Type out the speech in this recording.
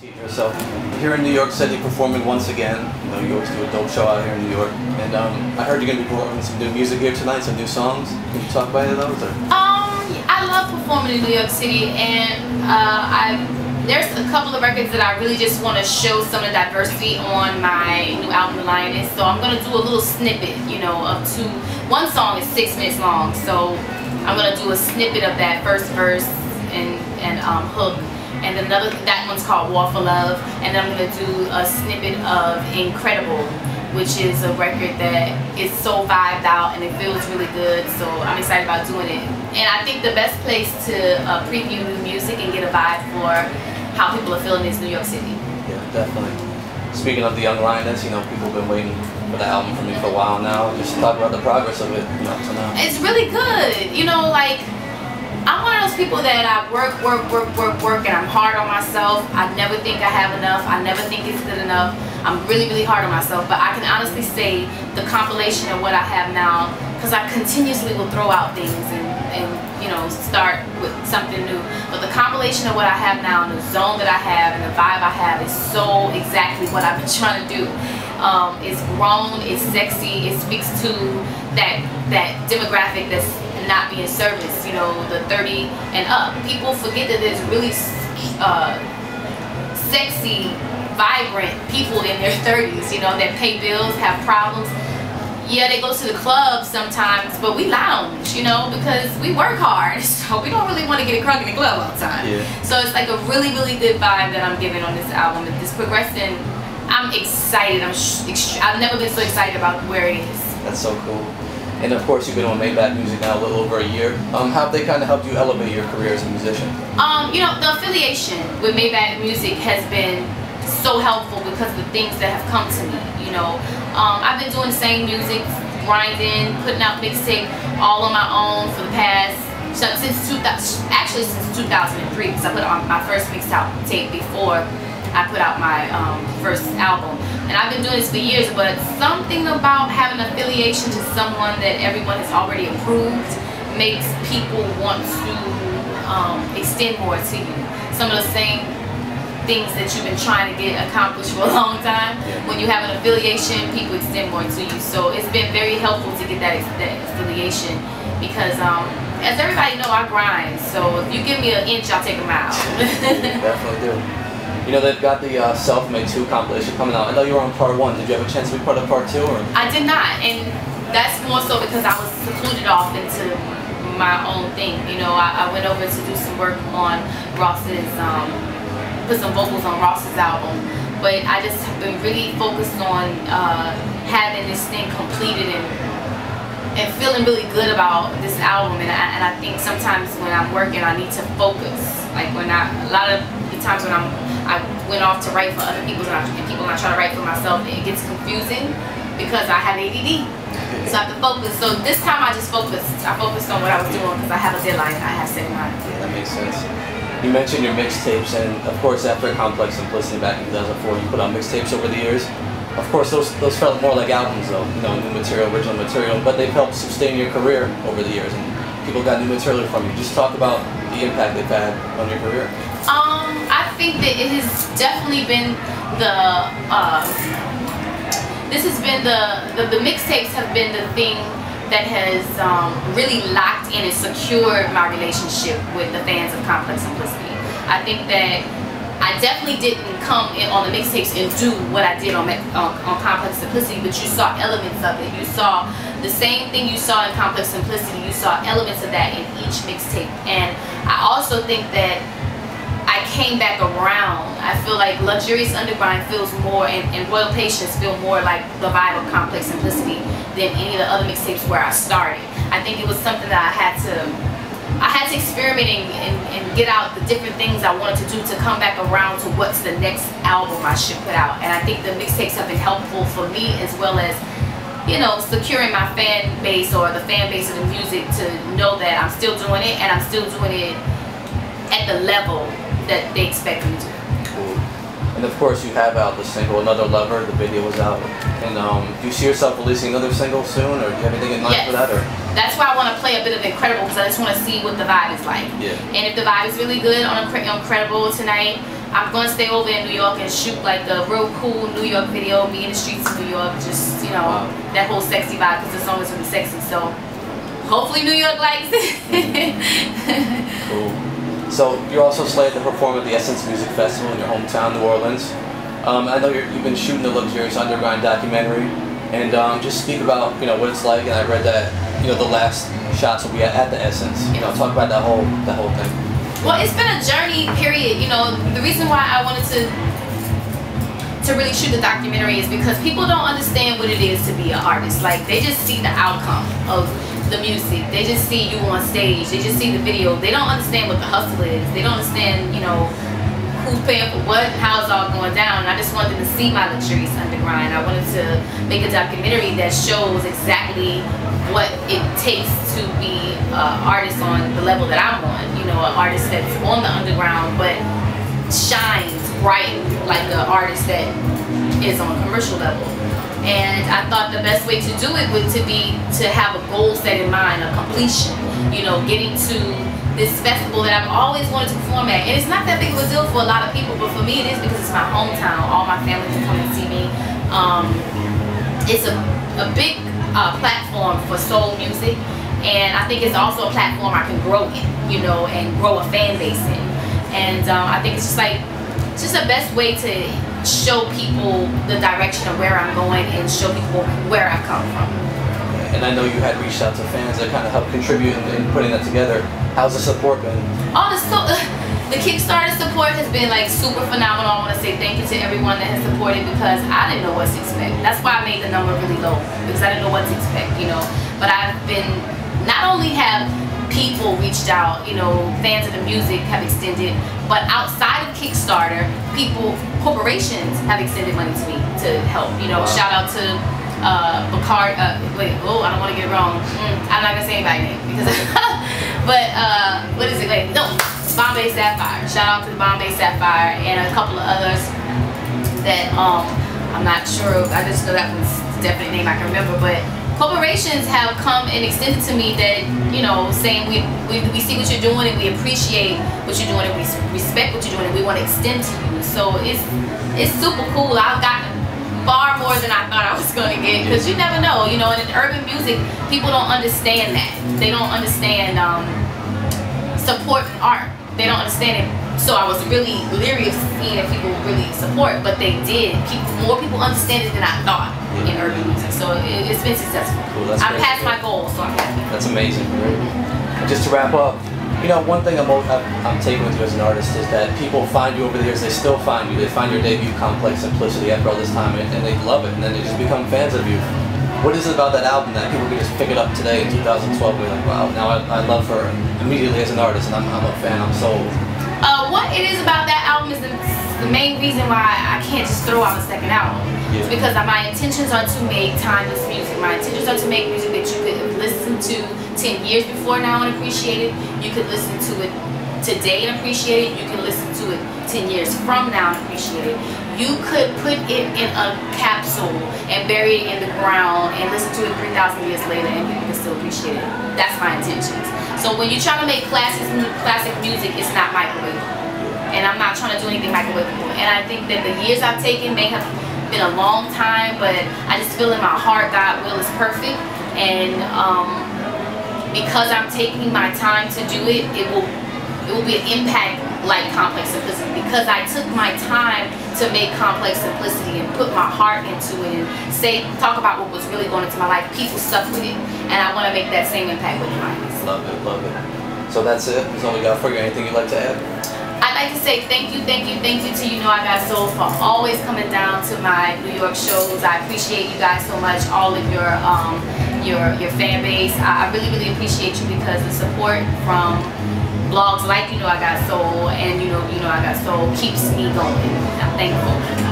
Teedra, so here in New York City performing once again. You know, you always do a dope show out here in New York. And um, I heard you're gonna be performing some new music here tonight, some new songs. Can you talk about any of those? Or? Um, I love performing in New York City, and uh, I there's a couple of records that I really just want to show some of the diversity on my new album, The Lioness. So I'm gonna do a little snippet, you know, of two. One song is six minutes long, so I'm gonna do a snippet of that first verse and and um, hook and another that one's called War for Love, and then I'm gonna do a snippet of Incredible, which is a record that is so vibed out and it feels really good. So I'm excited about doing it. And I think the best place to uh, preview new music and get a vibe for how people are feeling is New York City. Yeah, definitely. Speaking of the Young Lioness, you know, people have been waiting for the album from me for a while now. Just talk about the progress of it, you know, to now. It's really good. You know, like I'm one of those people that I work, work, work, work, work, and I'm hard on myself. I never think I have enough. I never think it's good enough. I'm really, really hard on myself. But I can honestly say the compilation of what I have now, because I continuously will throw out things and, and, you know, start with something new. But the compilation of what I have now, and the zone that I have, and the vibe I have is so exactly what I've been trying to do. Um, it's grown, it's sexy, it speaks to that that demographic that's not being serviced, you know, the 30 and up. People forget that there's really uh, sexy, vibrant people in their 30s, you know, that pay bills, have problems. Yeah, they go to the club sometimes, but we lounge, you know, because we work hard. So we don't really want to get a crunk in the club all the time. Yeah. So it's like a really, really good vibe that I'm giving on this album. It's progressing. I'm excited. I'm I've never been so excited about where it is. That's so cool. And of course, you've been on Maybach Music now a little over a year. Um, how have they kind of helped you elevate your career as a musician? Um, you know, the affiliation with Maybach Music has been so helpful because of the things that have come to me. You know, um, I've been doing the same music, grinding, putting out mixtape all on my own for the past since 2000, actually since 2003 because I put on my first mixtape before I put out my um, first album. And I've been doing this for years, but something about having affiliation to someone that everyone has already approved makes people want to um, extend more to you. Some of the same things that you've been trying to get accomplished for a long time. When you have an affiliation, people extend more to you. So it's been very helpful to get that, that affiliation because um, as everybody know, I grind. So if you give me an inch, I'll take a mile. definitely do. You know, they've got the uh, Self-Made 2 compilation coming out. I know you were on part 1. Did you have a chance to be part of part 2? Or? I did not. And that's more so because I was secluded off into my own thing. You know, I, I went over to do some work on Ross's, um, put some vocals on Ross's album. But I just have been really focused on uh, having this thing completed and and feeling really good about this album and I, and I think sometimes when I'm working I need to focus like when I a lot of times when I'm I went off to write for other people and, I, people and I try to write for myself, it gets confusing because I have ADD. So I have to focus. So this time I just focused. I focused on what I was doing because I have a deadline I have set in. Yeah, that makes sense. You mentioned your mixtapes, and of course, after Complex Simplicity back in 2004, you put out mixtapes over the years. Of course, those those felt more like albums, though. You know, new material, original material, but they've helped sustain your career over the years, and people got new material from you. Just talk about the impact they've had on your career. Um, I think that it has definitely been the, uh, this has been the, the, the mixtapes have been the thing that has um, really locked in and secured my relationship with the fans of Complex Simplicity. I think that I definitely didn't come in on the mixtapes and do what I did on, on, on Complex Simplicity, but you saw elements of it. You saw the same thing you saw in Complex Simplicity, you saw elements of that in each mixtape. And I also think that I came back around. I feel like Luxurious Undergrind feels more, and, and Royal Patience feel more like the vibe of Complex Simplicity than any of the other mixtapes where I started. I think it was something that I had to, I had to experiment and, and, and get out the different things I wanted to do to come back around to what's the next album I should put out. And I think the mixtapes have been helpful for me as well as you know, securing my fan base or the fan base of the music to know that I'm still doing it and I'm still doing it at the level that they expect me to. Cool. And of course, you have out the single "Another Lover." The video was out. And um, do you see yourself releasing another single soon, or do you have anything in mind yes. for that? Or? That's why I want to play a bit of Incredible because I just want to see what the vibe is like. Yeah. And if the vibe is really good on Incredible tonight, I'm going to stay over in New York and shoot like a real cool New York video, me in the streets of New York, just, you know, wow. that whole sexy vibe because the song is really sexy. So hopefully New York likes it. cool. So you're also slated to perform at the Essence Music Festival in your hometown, New Orleans. Um, I know you have been shooting the Luxurious Undergrind documentary, and um, just speak about you know what it's like. And I read that you know the last shots will be at, at the Essence. You know, talk about that whole that whole thing. Well, it's been a journey, period. You know, the reason why I wanted to to really shoot the documentary is because people don't understand what it is to be an artist. Like they just see the outcome of the music. They just see you on stage. They just see the video. They don't understand what the hustle is. They don't understand, you know, who's paying for what, how it's all going down. I just wanted to see my luxurious underground. I wanted to make a documentary that shows exactly what it takes to be an artist on the level that I'm on you know, an artist that's on the underground but shines bright like an artist that is on a commercial level. And I thought the best way to do it would to be to have a goal set in mind, a completion. You know, getting to this festival that I've always wanted to perform at. And it's not that big of a deal for a lot of people, but for me it is because it's my hometown. All my family can come and see me. Um, it's a, a big uh, platform for soul music and I think it's also a platform I can grow in, you know, and grow a fan base in. And um, I think it's just like, it's just the best way to show people the direction of where I'm going and show people where I've come from. And I know you had reached out to fans that kind of helped contribute in, in putting that together. How's the support been? Oh, the, so, the Kickstarter support has been like super phenomenal. I want to say thank you to everyone that has supported because I didn't know what to expect. That's why I made the number really low because I didn't know what to expect, you know. But I've been not only have people reached out, you know, fans of the music have extended, but outside of Kickstarter, people, corporations have extended money to me to help. You know, wow. shout out to uh, Bacard, uh, wait, oh, I don't want to get it wrong. Mm, I'm not gonna say anybody's name because, but uh, what is it? Wait, no, Bombay Sapphire. Shout out to the Bombay Sapphire and a couple of others that um I'm not sure. I just know that one's definitely name I can remember, but corporations have come and extended to me that, you know, saying we, we, we see what you're doing and we appreciate what you're doing and we respect what you're doing and we want to extend to you. So it's, it's super cool. I've gotten far more than I thought I was going to get because you never know, you know, and in urban music, people don't understand that. They don't understand um, support art. They don't understand it so I was really leery of seeing if people really support, but they did. People, more people understand it than I thought yeah. in urban music. So it, has been successful. Cool, I passed my goal, so I'm happy. That's amazing. Just to wrap up, you know, one thing I'm, I'm, taking with you as an artist is that people find you over the years, they still find you. They find your debut, Complex Simplicity, after all this time, and, and they love it, and then they just become fans of you. What is it about that album that people can just pick it up today in 2012 and be like, wow, now I, I love her immediately as an artist, and I'm, I'm a fan, I'm sold. Uh, what it is about that album is the, the, main reason why I can't just throw out a second album. Yeah. It's because my intentions are to make timeless music. My intentions are to make music that you could listen to 10 years before now and appreciate it. You could listen to it today and appreciate it. You can listen to it 10 years from now and appreciate it. You could put it in a capsule and bury it in the ground and listen to it 3,000 years later and people can still appreciate it. That's my intentions. So when you're trying to make classic, classic music, it's not microwavable. And I'm not trying to do anything microwavable. And I think that the years I've taken may have been a long time, but I just feel in my heart God will is perfect. And um, because I'm taking my time to do it, it will it will be an impact like Complex Simplicity because I took my time to make Complex Simplicity and put my heart into it and say talk about what was really going into my life. People stuck with it, and I want to make that same impact with mine. Love it, love it. So that's it. That's all we got for you. Anything you'd like to add? I'd like to say thank you, thank you, thank you to You Know I Got Soul for always coming down to my New York shows. I appreciate you guys so much, all of your um, your your fan base. I, I really, really appreciate you because the support from blogs like You Know I Got Soul and You Know You Know I Got Soul keeps me going. I'm thankful.